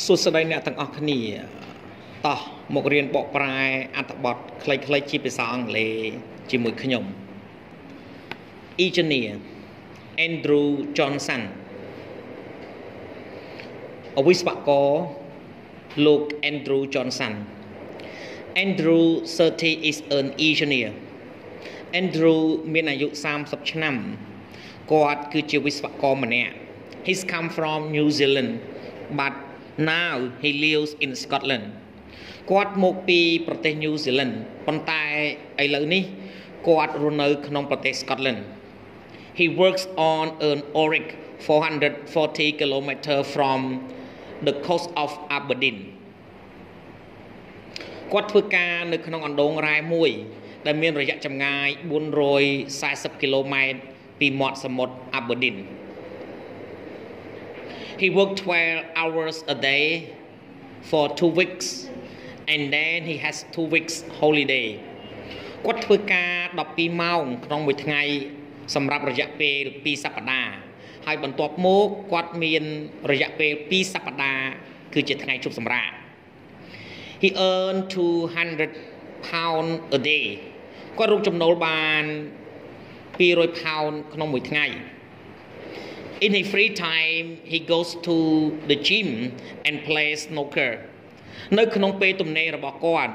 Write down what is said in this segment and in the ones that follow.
សួស្តីអ្នកទាំងអស់គ្នាតោះមករៀនបកប្រែអត្ថបទខ្លីៗជាភាសាអង់គ្លេសជាមួយខ្ញុំ Engineer Andrew Johnson អវិស្វករលោក Andrew Johnson Andrew 30 is an engineer Andrew មានអាយុ30ឆ្នាំគាត់គឺជាវិស្វករម្នាក់ He's come from New Zealand but now he lives in Scotland គាត់មកពីប្រទេស New Zealand ប៉ុន្តែឥឡូវនេះគាត់រស់នៅក្នុងប្រទេស Scotland He works on an Auric 440 km from the coast of Aberdeen គាត់ធ្វើការនៅក្នុងអណ្ដូងរ៉ែមួយ ដែលមានរយៈចម្ងាយ440គីឡូម៉ែត្រពីមាត់សមុទ្រ Aberdeen he worked 12 hours a day for 2 weeks and then he has 2 weeks holiday គាត់ធ្វើការ12ម៉ោងក្នុងមួយថ្ងៃ សម្រាប់រយៈពេល2សប្តាហ៍ហើយបន្ទាប់មកគាត់មានរយៈពេល2សប្តាហ៍គឺជាថ្ងៃជប់សម្រាក he earned 200 pound a day គាត់រកចំណូលបាន200 pound ក្នុងមួយថ្ងៃ in his free time he goes to the gym and plays snooker នៅក្នុងពេលទំនេររបស់គាត់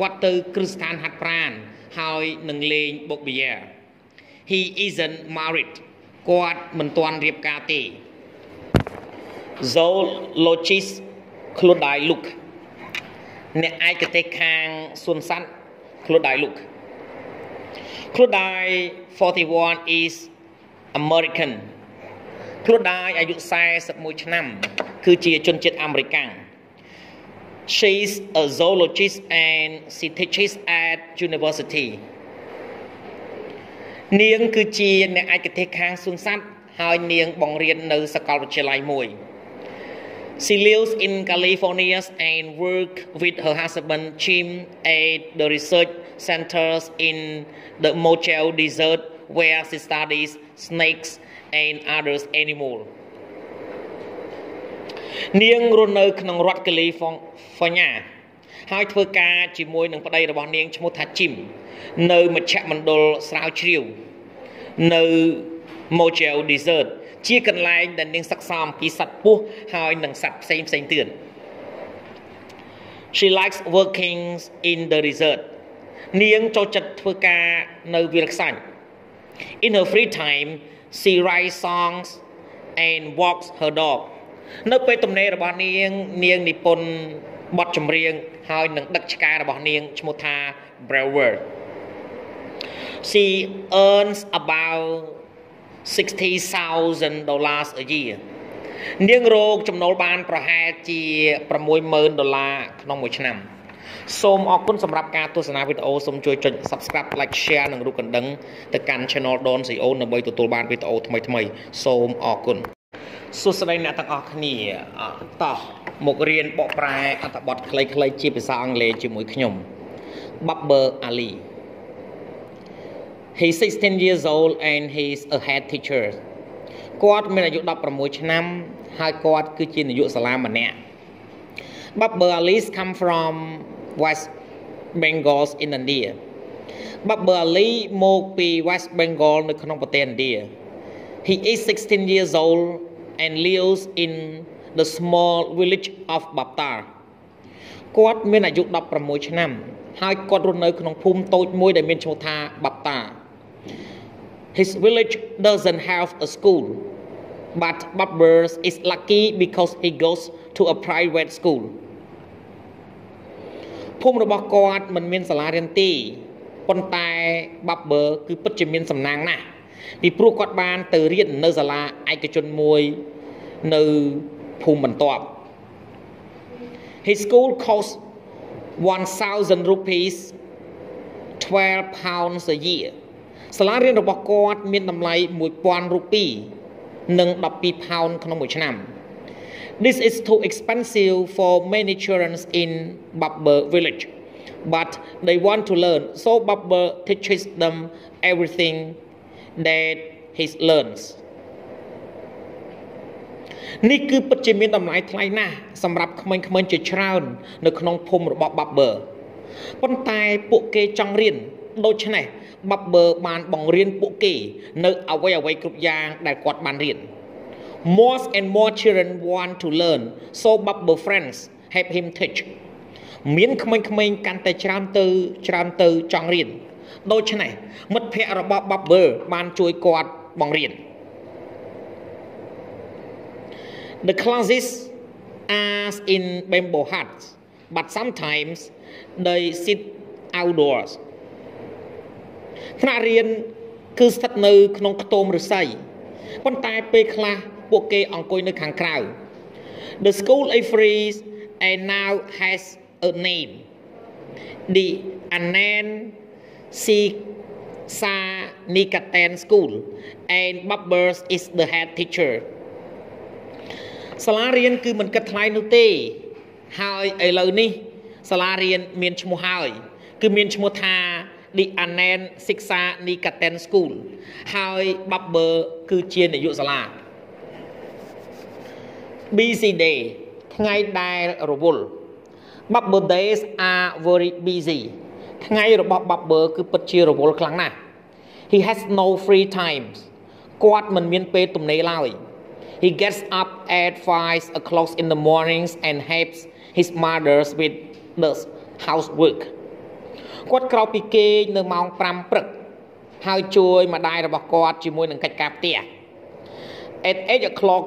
គាត់ទៅគ្រឹះស្ថានហាត់ប្រាណហើយនឹងលេងបុកប៊ីយ៉ា he isn't married គាត់មិនទាន់រៀបការទេ zoologist ខ្លួនដៃ look អ្នកឯកទេសខាងសួនសត្វខ្លួនដៃ look ខ្លួនដៃ41 is American ខ្លួនដៃអាយុ41ឆ្នាំ គឺជាជនជាតិអាមេរិកាំង She's a zoologist and she teaches at university នាងគឺជាអ្នកឯកទេសខាងសួនសត្វហើយនាងបង្រៀននៅសាកលវិទ្យាល័យមួយ She lives in California and work with her husband Jim at the research centers in the Mochel Desert where she studies snakes and others animals នាងរស់នៅក្នុងរដ្ឋកាលីហ្វ័រញ៉ាហើយធ្វើការជាមួយនឹងប្តីរបស់នាងឈ្មោះថាជីមនៅមជ្ឈមណ្ឌលស្រាវជ្រាវនៅ Mochel Desert ជាកន្លែងដែលនាងសិក្សាអំពីសត្វពស់ហើយនិងសត្វផ្សេងផ្សេងទៀត She likes working in the desert នាងចូលចិត្តធ្វើការនៅវាលខ្សាច់ In her free time she writes songs and walks her dog នៅពេលទំនេររបស់នាង នាងនិពន្ធបទចម្រៀងហើយនឹងដឹកឆ្កែរបស់នាងឈ្មោះថា Brewer She earns about 60,000 dollars a year នាងរកចំណូលបាន ប្រហែលជា60,000ដុល្លារក្នុងមួយឆ្នាំ សូមអរគុណសម្រាប់ការទស្សនាវីដេអូសូមជួយចុច Subscribe Like Share និងរូបកណ្ដឹងទៅកាន់ Channel Don CEO ដើម្បីទទួលបានវីដេអូថ្មីៗសូមអរគុណសួស្តីអ្នកទាំងអស់គ្នាតោះមករៀនបកប្រែអត្ថបទខ្លីៗជាភាសាអង់គ្លេសជាមួយខ្ញុំ Babber Ali He's 16 years old and he's a head teacher គាត់មានអាយុ16ឆ្នាំហើយគាត់គឺជានាយកសាលាម្នាក់ Babber Ali come from West Bengal in India Babber Ali មកពី West Bengal នៅក្នុងប្រទេសឥណ្ឌា He is 16 years old and lives in the small village of Baptar គាត់មានអាយុ16ឆ្នាំហើយគាត់រស់នៅក្នុងភូមិតូចមួយដែលមានឈ្មោះថា Baptar His village doesn't have a school but Babbers is lucky because he goes to a private school ភូមិរបស់គាត់មិនមានសាលារៀនទេប៉ុន្តែ Babber គឺពិតជាមានសំណាងណាស់ពីព្រោះគាត់បានទៅរៀននៅសាលាឯកជនមួយនៅភូមិបន្ទាប់ His school costs 1000 rupees 12 pounds a year សាលារៀនរបស់គាត់មានតម្លៃ1000រូពី និង12 pound ក្នុងមួយឆ្នាំ This is too expensive for many children in Babber village but they want to learn so Babber teaches them everything that he learns នេះគឺពិតជាមានតម្លៃថ្លៃណាស់សម្រាប់ក្មេងៗជាច្រើន នៅក្នុងភូមិរបស់ Bubber ប៉ុន្តែពួកគេចង់រៀន ដូច្នេះ Bubber បានបង្រៀនពួកគេ នៅអ្វីអ្វីគ្រប់យ៉ាងដែលគាត់បានរៀន More and more children want to learn so Bubber friends help him teach មានក្មេងៗកាន់តែច្រើនទៅច្រើនទៅចង់រៀនដូច្នេះមិត្តភ័ក្តិរបស់ Bubber បានជួយគាត់បង្រៀន The classes are in bamboo huts but sometimes they sit outdoors ថ្នាក់រៀនគឺស្ថិតនៅក្នុងខ្ទមឫស្សីប៉ុន្តែពេលខ្លះពួកគេអង្គុយនៅខាងក្រៅ The school is free and now has a name the Anand Siksa Nikaten School and Bubbers is the head teacher សាលារៀនគឺមិនគិតថ្លៃនោះទេហើយឥឡូវនេះសាលារៀនមានឈ្មោះហើយ គឺមានឈ្មោះថា The Anand Siksa Nikaten School ហើយ Bubber គឺជានាយកសាលា busy day ថ្ងៃដែលរវល់ Bubber days are very busy ថ្ងៃរបស់ Bubber គឺពិតជារវល់ខ្លាំងណាស់ He has no free times គាត់មិនមានពេលទំនេរឡើយ He gets up at 5 o'clock in the mornings and helps his mother with the housework គាត់ក្រោកពីគេងនៅម៉ោង5ព្រឹកហើយជួយម្ដាយរបស់គាត់ជាមួយនឹងកិច្ចការផ្ទះ At 8 o'clock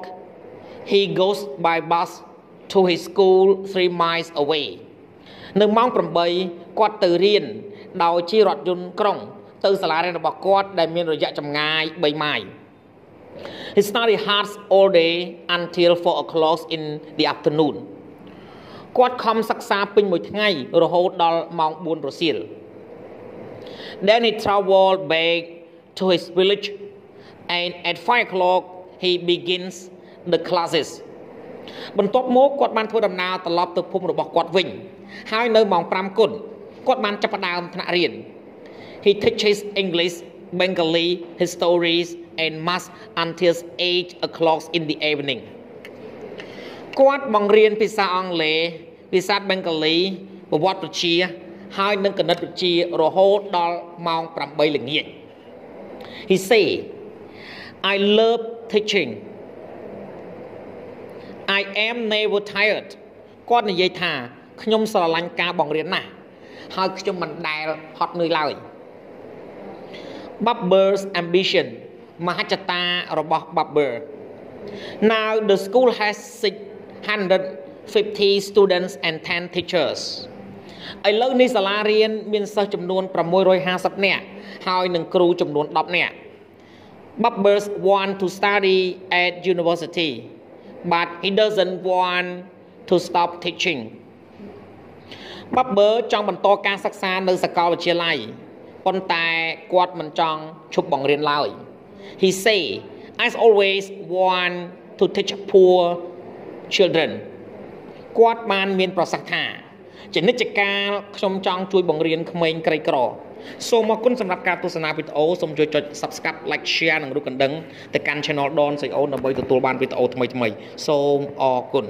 he goes by bus to his school 3 miles away នៅម៉ោង8គាត់ទៅរៀនដោយជិះរថយន្តក្រុង ទៅសាលារៀនរបស់គាត់ដែលមានរយៈចម្ងាយ3ម៉ាយ He study hard all day until 4 o'clock in the afternoon គាត់ខំសិក្សាពេញមួយថ្ងៃរហូតដល់ម៉ោង4រសៀល Then he traveled back to his village and at 5 o'clock he begins the classes បន្ទាប់មកគាត់បានធ្វើដំណើរត្រឡប់ទៅភូមិរបស់គាត់វិញ ហើយនៅម៉ោង5គុណគាត់បានចាប់ផ្ដើមថ្នាក់រៀន He teaches English, Bengali, histories and math until 8 o'clock in the evening គាត់បង្រៀនភាសាអង់គ្លេសភាសាបេងកាលីប្រវត្តិវិទ្យាហើយនិងគណិតវិទ្យារហូតដល់ម៉ោង8ល្ងាច He say I love teaching I am never tired គាត់និយាយថាខ្ញុំស្រឡាញ់ការបង្រៀនណាស់ហើយខ្ញុំមិនដែលហត់នឿយឡើយ Bubber's ambition មហិច្ឆតារបស់ Bubber Now the school has 650 students and 10 teachers ឥឡូវនេះសាលារៀនមានសិស្សចំនួន650នាក់ហើយនឹងគ្រូចំនួន10នាក់ Bubbers want to study at university but he doesn't want to stop teaching Bubber ចង់បន្តការសិក្សានៅសាកលវិទ្យាល័យប៉ុន្តែគាត់មិនចង់ឈប់បង្រៀនឡើយ He say I always want to teach poor children គាត់បានមានប្រសាសន៍ថាជានិច្ចកាលខ្ញុំចង់ជួយបង្រៀនក្មេងក្រីក្រសូមអរគុណសម្រាប់ការទស្សនាវីដេអូសូមជួយចុច Subscribe Like Share និងរូបកណ្ដឹងទៅកាន់ Channel Don សៃអូនដើម្បីទទួលបានវីដេអូថ្មីៗសូមអរគុណ